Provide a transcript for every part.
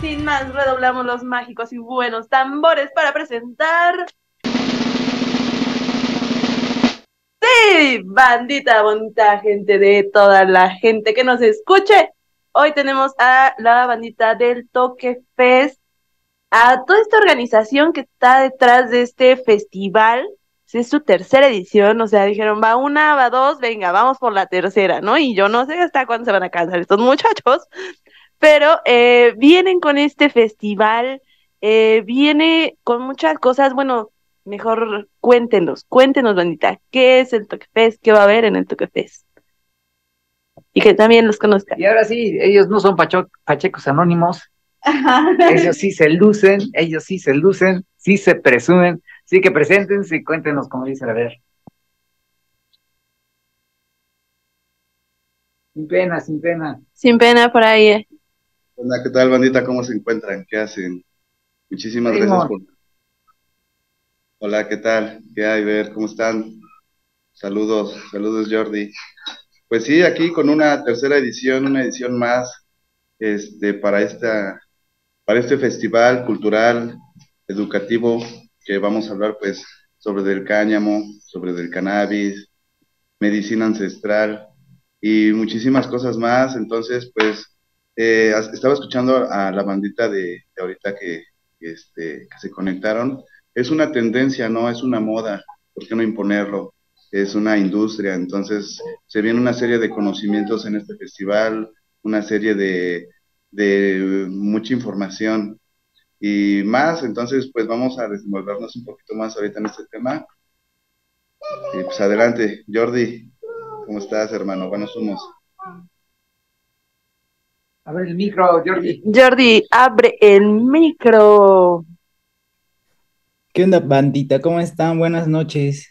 Sin más, redoblamos los mágicos y buenos tambores para presentar. Sí, bandita bonita, gente de toda la gente que nos escuche. Hoy tenemos a la bandita del Toque Fest, a toda esta organización que está detrás de este festival. Es su tercera edición, o sea, dijeron, va una, va dos, venga, vamos por la tercera, ¿no? Y yo no sé hasta cuándo se van a cansar estos muchachos, pero eh, vienen con este festival, eh, viene con muchas cosas, bueno, mejor cuéntenos, cuéntenos, bandita, ¿qué es el Toque Fest? ¿Qué va a haber en el Toque Fest? Y que también los conozcan. Y ahora sí, ellos no son pachecos anónimos, ellos sí se lucen, ellos sí se lucen, sí se presumen, sí que preséntense y cuéntenos cómo dice a ver. Sin pena, sin pena. Sin pena por ahí. eh. Hola, ¿qué tal, bandita? ¿Cómo se encuentran? ¿Qué hacen? Muchísimas gracias por... Hola, ¿qué tal? ¿Qué hay? Ver, ¿cómo están? Saludos, saludos, Jordi. Pues sí, aquí con una tercera edición, una edición más, este, para esta, para este festival cultural, educativo, que vamos a hablar, pues, sobre del cáñamo, sobre del cannabis, medicina ancestral y muchísimas cosas más. Entonces, pues, eh, estaba escuchando a la bandita de, ahorita que, este, que se conectaron. Es una tendencia, ¿no? Es una moda. ¿Por qué no imponerlo? Es una industria. Entonces, se viene una serie de conocimientos en este festival, una serie de, de mucha información y más. Entonces, pues vamos a desenvolvernos un poquito más ahorita en este tema. Y pues adelante, Jordi. ¿Cómo estás, hermano? Buenos humos. A ver el micro, Jordi. Jordi, abre el micro. ¿Qué onda, bandita? ¿Cómo están? Buenas noches.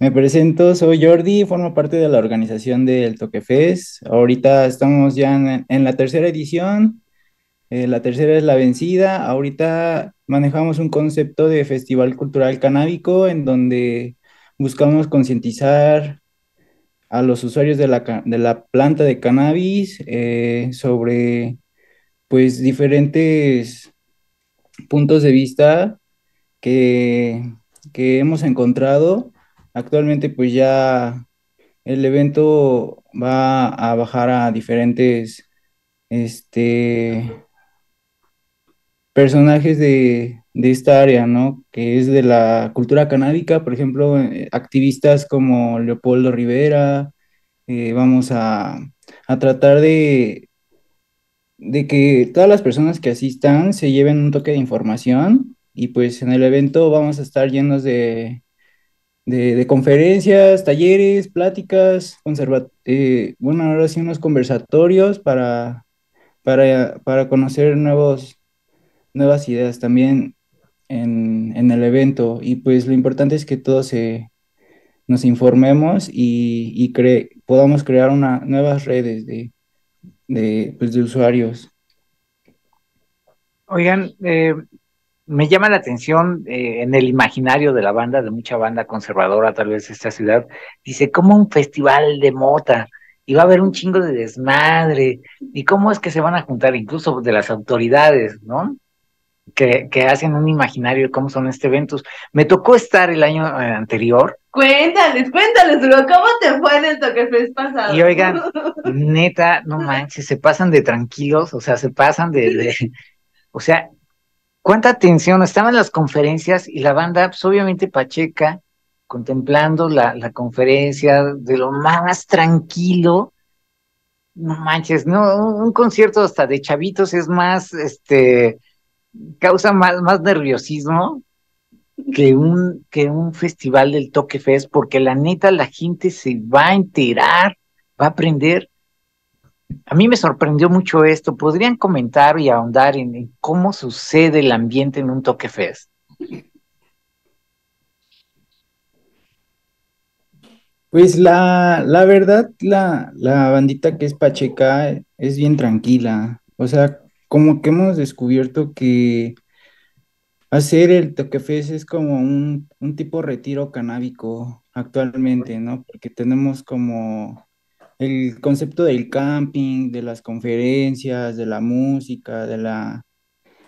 Me presento, soy Jordi, formo parte de la organización del Toque Fest. Ahorita estamos ya en, la tercera edición. eh, la tercera es la vencida. Ahorita manejamos un concepto de festival cultural canábico en donde buscamos concientizar a los usuarios de la, de la planta de cannabis eh, sobre pues diferentes puntos de vista que, que hemos encontrado. Actualmente pues ya el evento va a bajar a diferentes este, personajes de, de esta área, ¿no? Que es de la cultura canábica, por ejemplo, eh, activistas como Leopoldo Rivera. eh, vamos a, a tratar de, de que todas las personas que asistan se lleven un toque de información y pues en el evento vamos a estar llenos de, de, de conferencias, talleres, pláticas, eh, bueno, ahora sí unos conversatorios para, para, para conocer nuevos, nuevas ideas también en, en el evento y pues lo importante es que todos se, nos informemos y, y cre podamos crear una, nuevas redes de, de, pues, de usuarios. Oigan, eh, me llama la atención eh, en el imaginario de la banda, de mucha banda conservadora, tal vez de esta ciudad, dice, como un festival de mota, y va a haber un chingo de desmadre, y cómo es que se van a juntar, incluso de las autoridades, ¿no? Que, que hacen un imaginario de cómo son estos eventos. Me tocó estar el año eh, anterior, Cuéntales, cuéntales, bro, ¿cómo te fue en el Toque Fest pasado? y oigan, neta, no manches, se pasan de tranquilos, o sea, se pasan de, de- o sea, cuánta atención, estaban las conferencias y la banda, pues obviamente Pacheca, contemplando la, la conferencia de lo más tranquilo, no manches, no, un, concierto hasta de chavitos es más, este, causa más, más nerviosismo que un, que un festival del Toque Fest, porque la neta la gente se va a enterar, va a aprender. A mí me sorprendió mucho esto. ¿Podrían comentar y ahondar en, cómo sucede el ambiente en un Toque? Pues la, la verdad, la, la bandita que es Pacheca es bien tranquila. O sea, como que hemos descubierto que hacer el toquefes es como un, un tipo retiro canábico actualmente, ¿no? Porque tenemos como el concepto del camping, de las conferencias, de la música, de la,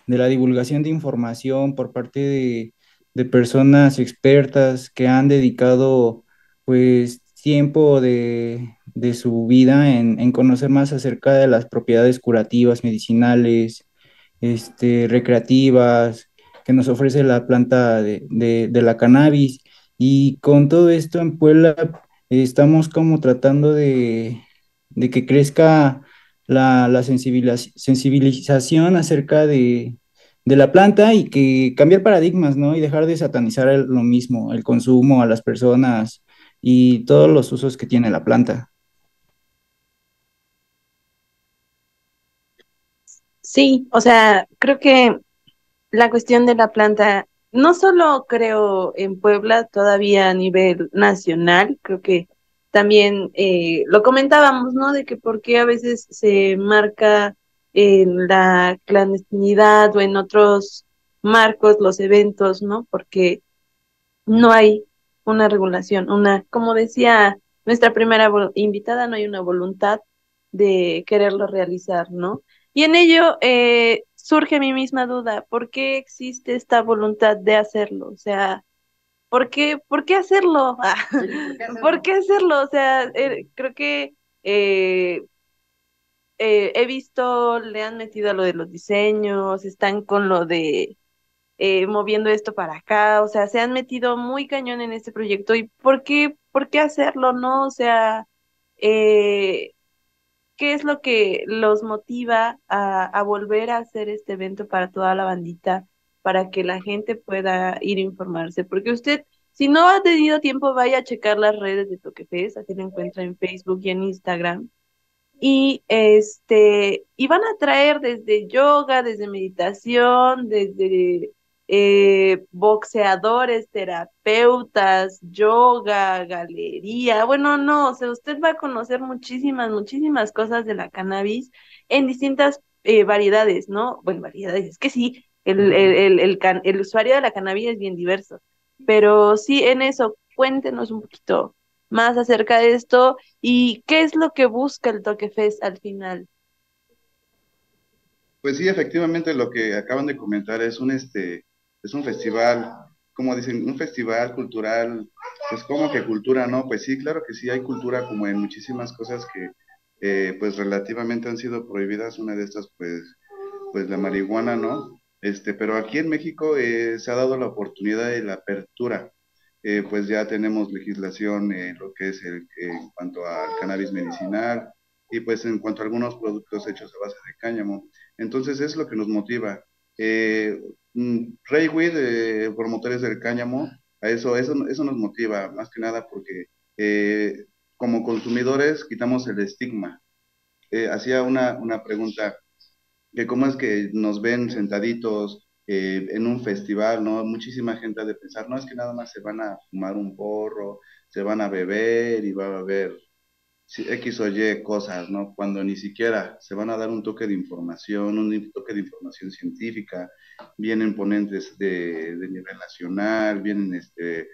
de la divulgación de información por parte de, de personas expertas que han dedicado pues tiempo de, de su vida en, en, conocer más acerca de las propiedades curativas, medicinales, este, recreativas, que nos ofrece la planta de, de, de la cannabis. Y con todo esto en Puebla estamos como tratando de, de que crezca la, la sensibilización acerca de, de la planta y que cambiar paradigmas, ¿no? Y dejar de satanizar lo mismo, el consumo a las personas y todos los usos que tiene la planta. Sí, o sea, creo que la cuestión de la planta, no solo creo en Puebla, todavía a nivel nacional, creo que también eh, lo comentábamos, ¿no? De que por qué a veces se marca en la clandestinidad o en otros marcos los eventos, ¿no? Porque no hay una regulación, una, como decía nuestra primera invitada, no hay una voluntad de quererlo realizar, ¿no? Y en ello eh, surge mi misma duda, ¿por qué existe esta voluntad de hacerlo? O sea, ¿por qué, por qué hacerlo? ¿Por qué hacerlo? O sea, eh, creo que eh, eh, he visto, le han metido a lo de los diseños, están con lo de eh, moviendo esto para acá, o sea, se han metido muy cañón en este proyecto. ¿Y por qué, por qué hacerlo, no? O sea, eh, ¿qué es lo que los motiva a, a volver a hacer este evento para toda la bandita, para que la gente pueda ir a informarse? Porque usted, si no ha tenido tiempo, vaya a checar las redes de Toquefes, así lo encuentra en Facebook y en Instagram y este y van a traer desde yoga, desde meditación, desde eh, boxeadores, terapeutas, yoga, galería, bueno, no, o sea, usted va a conocer muchísimas, muchísimas cosas de la cannabis en distintas eh, variedades, ¿no? Bueno, variedades, es que sí, el, el, el, el, usuario de la cannabis es bien diverso, pero sí, en eso, cuéntenos un poquito más acerca de esto y qué es lo que busca el Toque Fest al final. Pues sí, efectivamente lo que acaban de comentar es un este es un festival, como dicen, un festival cultural, pues como que cultura, ¿no? Pues sí, claro que sí hay cultura como en muchísimas cosas que eh, pues relativamente han sido prohibidas, una de estas pues pues la marihuana, ¿no? Este, pero aquí en México eh, se ha dado la oportunidad de la apertura eh, pues ya tenemos legislación en lo que es el, en cuanto al cannabis medicinal y pues en cuanto a algunos productos hechos a base de cáñamo. Entonces es lo que nos motiva. Eh, mm, Rayweed, eh, promotores del cáñamo, a eso, eso, eso nos motiva, más que nada porque eh, como consumidores quitamos el estigma. hacía una, una pregunta, de cómo es que nos ven sentaditos eh, en un festival, ¿no? Muchísima gente ha de pensar, no es que nada más se van a fumar un porro, se van a beber y va a haber X o Y cosas, ¿no? Cuando ni siquiera se van a dar un toque de información, un toque de información científica, vienen ponentes de, de nivel nacional, vienen este,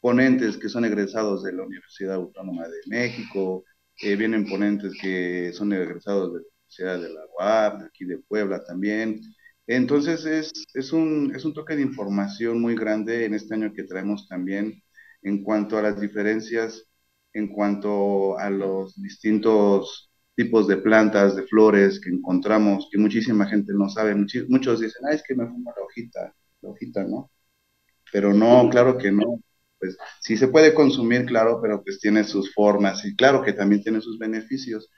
ponentes que son egresados de la Universidad Autónoma de México, eh, vienen ponentes que son egresados de la Universidad de la UAP, aquí de Puebla también, entonces es, es, un, es un toque de información muy grande en este año que traemos también en cuanto a las diferencias, en cuanto a los distintos tipos de plantas, de flores que encontramos, que muchísima gente no sabe. muchos dicen, ah, es que me fumo la hojita, la hojita, ¿no? Pero no, claro que no. Pues sí se puede consumir, claro, pero pues tiene sus formas y claro que también tiene sus beneficios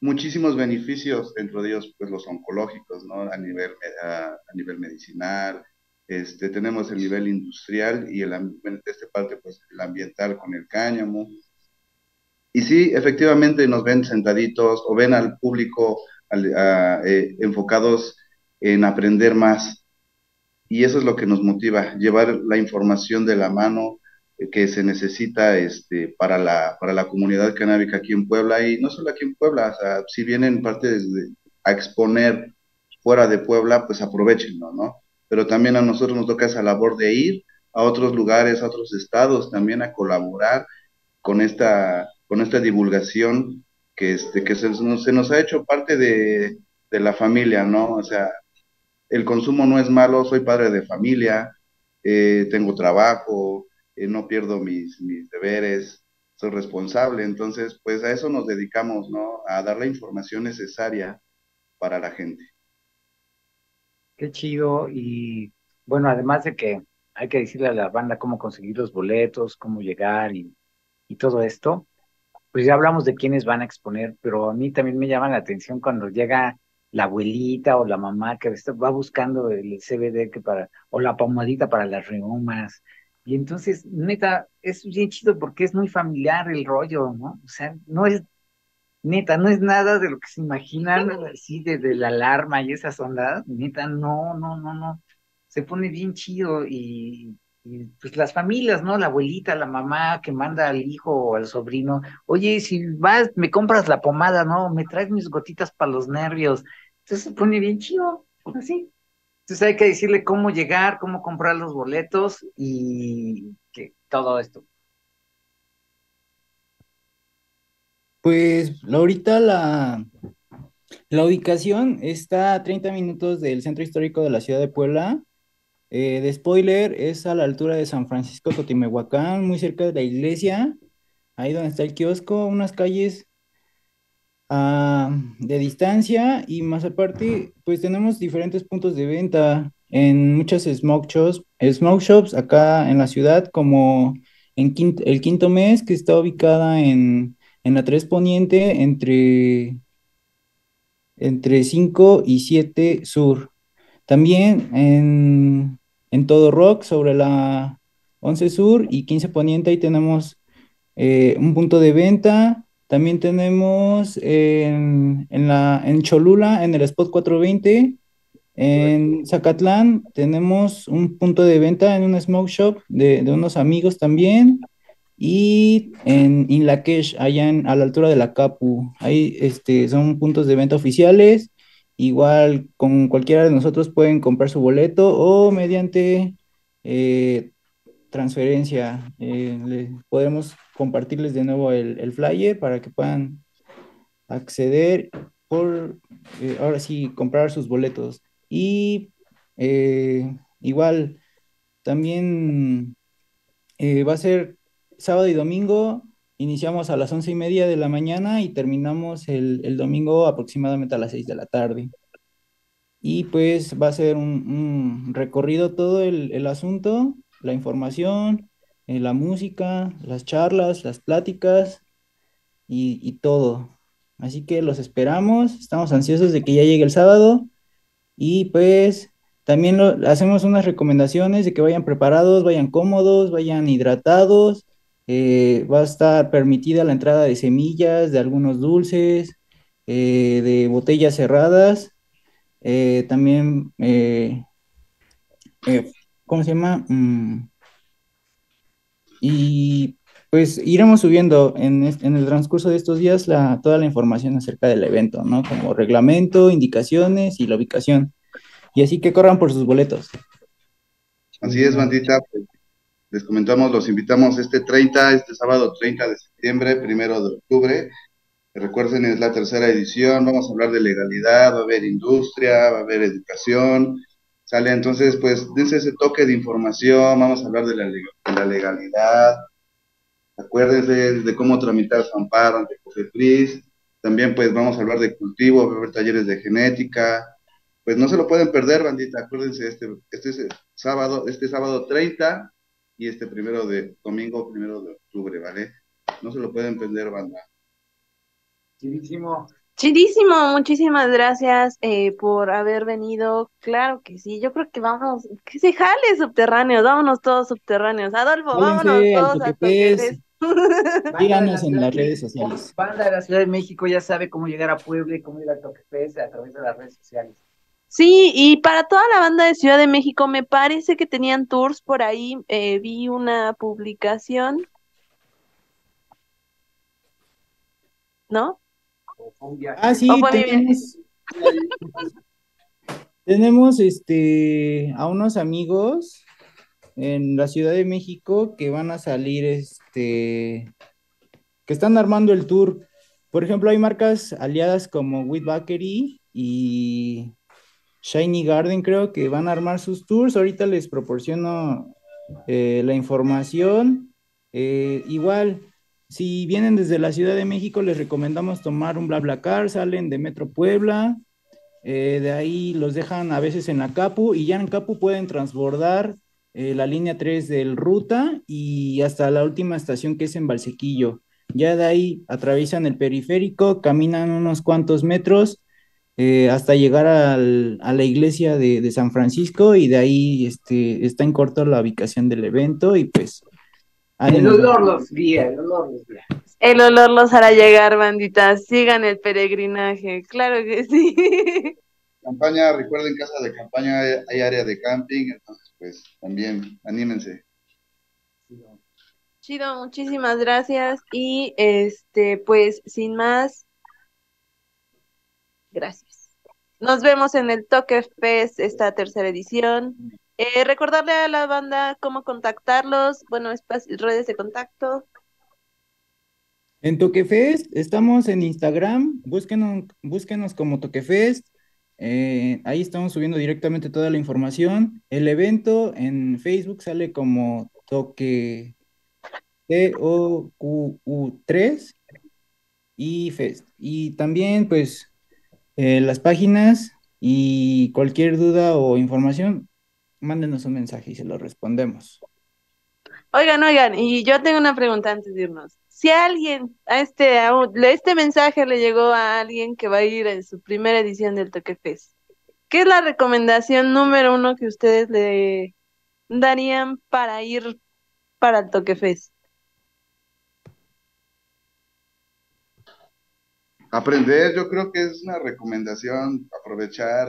muchísimos beneficios, dentro de ellos pues los oncológicos, ¿no? A nivel, a, nivel medicinal, este, tenemos el nivel industrial y el, de esta parte pues el ambiental con el cáñamo. Y sí, efectivamente nos ven sentaditos o ven al público eh, enfocados en aprender más. Y eso es lo que nos motiva, llevar la información de la mano, que se necesita este, para, la, para la comunidad canábica aquí en Puebla y no solo aquí en Puebla, si vienen parte a exponer fuera de Puebla, pues aprovechenlo, ¿no? Pero también a nosotros nos toca esa labor de ir a otros lugares, a otros estados, también a colaborar con esta, con esta divulgación que, este, que se, se nos ha hecho parte de, de la familia, ¿no? O sea, el consumo no es malo, soy padre de familia, eh, tengo trabajo, eh, no pierdo mis, mis deberes, soy responsable, entonces pues a eso nos dedicamos, ¿no? A dar la información necesaria para la gente. Qué chido y bueno, además de que hay que decirle a la banda cómo conseguir los boletos, cómo llegar y, todo esto, pues ya hablamos de quiénes van a exponer, pero a mí también me llama la atención cuando llega la abuelita o la mamá que va buscando el CBD que para, o la pomadita para las reumas. Y entonces, neta, es bien chido porque es muy familiar el rollo, ¿no? O sea, no es, neta, no es nada de lo que se imaginan así de, la alarma y esas ondas. Neta, no, no, no, no. Se pone bien chido y, y pues las familias, ¿no? La abuelita, la mamá que manda al hijo o al sobrino, oye, si vas, me compras la pomada, ¿no? Me traes mis gotitas para los nervios. Entonces se pone bien chido, así. Entonces hay que decirle cómo llegar, cómo comprar los boletos y que todo esto. Pues ahorita la, la ubicación está a 30 minutos del centro histórico de la ciudad de Puebla. Eh, de spoiler, es a la altura de San Francisco Totimehuacán, muy cerca de la iglesia, ahí donde está el kiosco, unas calles ah, de distancia. Y más aparte, pues tenemos diferentes puntos de venta en muchas smoke shops, smoke shops acá en la ciudad, como en el quinto mes, que está ubicada en, en la 3 Poniente, entre, entre 5 y 7 Sur. También en en todo rock sobre la 11 Sur y 15 Poniente. Ahí tenemos eh, un punto de venta. También tenemos en, la, en Cholula, en el Spot 420. En Zacatlán tenemos un punto de venta en un smoke shop de, unos amigos también. Y en Inlakesh, allá a la altura de la Capu. Ahí este, son puntos de venta oficiales. Igual con cualquiera de nosotros pueden comprar su boleto o mediante eh, transferencia. Eh, podemos compartirles de nuevo el, flyer para que puedan acceder por, eh, ahora sí, comprar sus boletos. Y igual, también va a ser sábado y domingo. Iniciamos a las once y media de la mañana y terminamos el, domingo aproximadamente a las seis de la tarde. Y pues va a ser un, recorrido todo el, asunto, la información, eh, la música, las charlas, las pláticas y, todo. Así que los esperamos, estamos ansiosos de que ya llegue el sábado y pues también hacemos unas recomendaciones de que vayan preparados, vayan cómodos, vayan hidratados eh, va a estar permitida la entrada de semillas, de algunos dulces, eh, de botellas cerradas. Eh, también, ¿cómo se llama? Mm, y pues iremos subiendo en, el transcurso de estos días toda la información acerca del evento, ¿no? Como reglamento, indicaciones y la ubicación. Y así que corran por sus boletos. Así es, bandita. Les comentamos, los invitamos este 30, este sábado 30 de septiembre, primero de octubre. Recuerden, es la tercera edición, vamos a hablar de legalidad, va a haber industria, va a haber educación, sale entonces, pues, dense ese toque de información, vamos a hablar de la, legalidad, acuérdense de cómo tramitar su amparo ante COFEPRIS, también pues vamos a hablar de cultivo, va a haber talleres de genética, pues no se lo pueden perder, bandita, acuérdense, este, este sábado, este sábado 30 y este primero de, domingo primero de octubre, ¿vale? No se lo pueden perder, banda. Chidísimo. Chidísimo, muchísimas gracias eh, por haber venido. Claro que sí, yo creo que vamos, que se jale subterráneos, vámonos todos subterráneos. Adolfo, vámonos todos a Síganos en las redes sociales. Banda de la Ciudad de México ya sabe cómo llegar a Puebla y cómo ir a Toquepes a través de las redes sociales. Sí, y para toda la banda de Ciudad de México, me parece que tenían tours por ahí. Eh, vi una publicación. ¿No? Ah, sí, tenemos, Tenemos este a unos amigos en la Ciudad de México que van a salir, este, que están armando el tour. Por ejemplo, hay marcas aliadas como Wheat Bakery y Shiny Garden, creo que van a armar sus tours. Ahorita les proporciono eh, la información. Eh, igual, si vienen desde la Ciudad de México, les recomendamos tomar un BlaBlaCar, salen de Metro Puebla, eh, de ahí los dejan a veces en la Capu y ya en Capu pueden transbordar la línea 3 del Ruta y hasta la última estación que es en Valsequillo. Ya de ahí atraviesan el periférico, caminan unos cuantos metros eh, hasta llegar al, a la iglesia de, de, San Francisco y de ahí este, está en corto la ubicación del evento y pues... El olor los guía, el olor los guía. El olor los hará llegar, bandita. Sigan el peregrinaje, claro que sí. Campaña, recuerden, casa de campaña hay área de camping, entonces pues también anímense. Chido, muchísimas gracias. Y este, pues, sin más, gracias. Nos vemos en el Toque Fest, esta tercera edición. Eh, recordarle a la banda cómo contactarlos, bueno, redes de contacto. En Toquefest, estamos en Instagram, búsquenos, búsquenos como Toquefest, eh, ahí estamos subiendo directamente toda la información. El evento en Facebook sale como Toque T-O-Q-U-3 y Fest. Y también, pues, eh, las páginas y cualquier duda o información, mándenos un mensaje y se lo respondemos. Oigan, oigan, y yo tengo una pregunta antes de irnos. Si alguien, a este, a este mensaje le llegó a alguien que va a ir en su primera edición del Toque Fest, ¿qué es la recomendación número uno que ustedes le darían para ir para el Toque Fest? Aprender, yo creo que es una recomendación, aprovechar,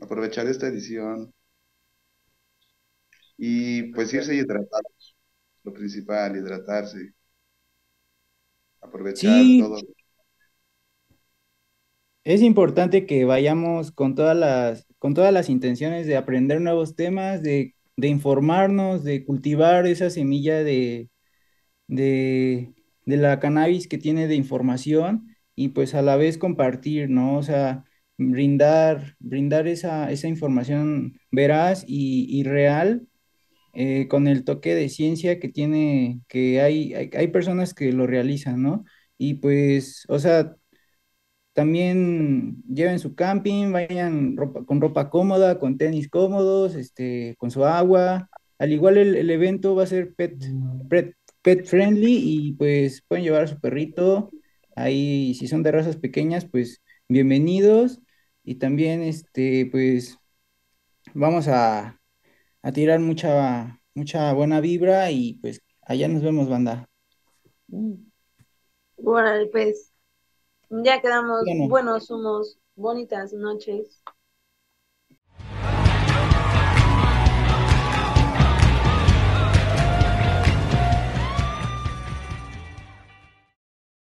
aprovechar esta edición. Y pues irse hidratados, lo principal, hidratarse, aprovechar Sí, todo. es importante que vayamos con todas las, con todas las intenciones de aprender nuevos temas, de, de informarnos, de cultivar esa semilla de, de, de la cannabis que tiene de información y pues a la vez compartir, ¿no? O sea, brindar, brindar esa, esa información veraz y, y real eh, con el toque de ciencia que tiene, que hay, hay, hay personas que lo realizan, ¿no? Y pues, o sea, también lleven su camping, vayan ropa- con ropa cómoda, con tenis cómodos, este, con su agua. Al igual el, el evento va a ser pet, pet, pet friendly y pues pueden llevar a su perrito. Ahí, si son de razas pequeñas, pues bienvenidos. Y también, este, pues vamos a, a tirar mucha, mucha buena vibra y pues allá nos vemos, banda. Bueno, pues ya quedamos Bueno. buenos humos, bonitas noches.